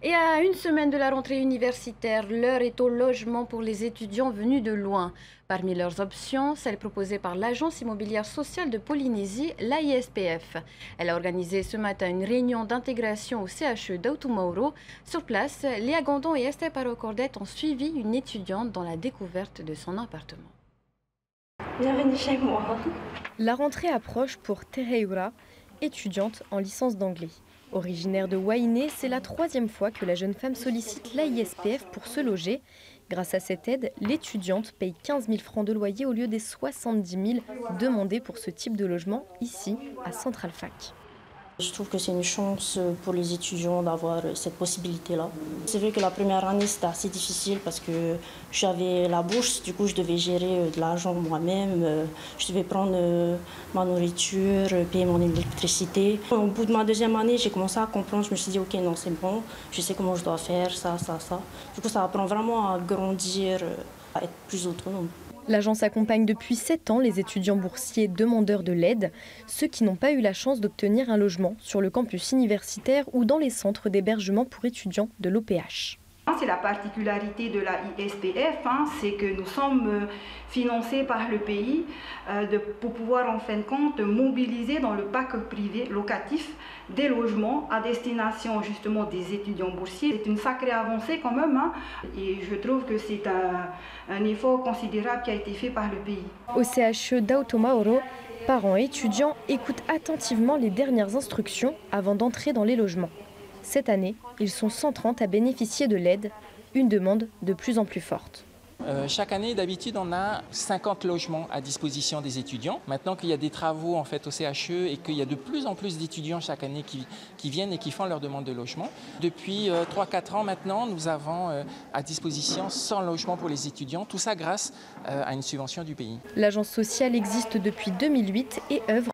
Et à une semaine de la rentrée universitaire, l'heure est au logement pour les étudiants venus de loin. Parmi leurs options, celle proposée par l'Agence immobilière sociale de Polynésie, l'AISPF. Elle a organisé ce matin une réunion d'intégration au CHE d'Autumauro. Sur place, Léa Gandon et Esther Parocordette ont suivi une étudiante dans la découverte de son appartement. Bienvenue chez moi. La rentrée approche pour Tereura, étudiante en licence d'anglais. Originaire de Wainé, c'est la troisième fois que la jeune femme sollicite l'AISPF pour se loger. Grâce à cette aide, l'étudiante paye 15 000 francs de loyer au lieu des 70 000 demandés pour ce type de logement ici, à Central Fac. Je trouve que c'est une chance pour les étudiants d'avoir cette possibilité-là. C'est vrai que la première année, c'était assez difficile parce que j'avais la bourse, du coup, je devais gérer euh, de l'argent moi-même, euh, je devais prendre euh, ma nourriture, payer mon électricité. Au bout de ma deuxième année, j'ai commencé à comprendre, je me suis dit, ok, non, c'est bon, je sais comment je dois faire, ça, ça, ça. Du coup, ça apprend vraiment à grandir, à être plus autonome. L'agence accompagne depuis 7 ans les étudiants boursiers demandeurs de l'aide, ceux qui n'ont pas eu la chance d'obtenir un logement sur le campus universitaire ou dans les centres d'hébergement pour étudiants de l'OPH. C'est la particularité de la ISPF, hein, c'est que nous sommes euh, financés par le pays euh, pour pouvoir en fin de compte mobiliser dans le parc privé locatif des logements à destination justement des étudiants boursiers. C'est une sacrée avancée quand même hein, et je trouve que c'est un, un effort considérable qui a été fait par le pays. Au CHE d'Automaoro, parents et étudiants écoutent attentivement les dernières instructions avant d'entrer dans les logements. Cette année, ils sont 130 à bénéficier de l'aide, une demande de plus en plus forte. Euh, chaque année, d'habitude, on a 50 logements à disposition des étudiants. Maintenant qu'il y a des travaux en fait au CHE et qu'il y a de plus en plus d'étudiants chaque année qui, qui, viennent et qui font leur demande de logement, depuis euh, 3-4 ans maintenant, nous avons euh, à disposition 100 logements pour les étudiants. Tout ça grâce euh, à une subvention du pays. L'agence sociale existe depuis 2008 et œuvre